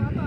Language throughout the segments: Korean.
Let's go.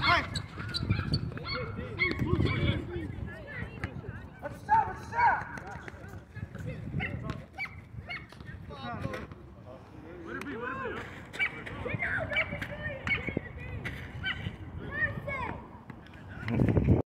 Right.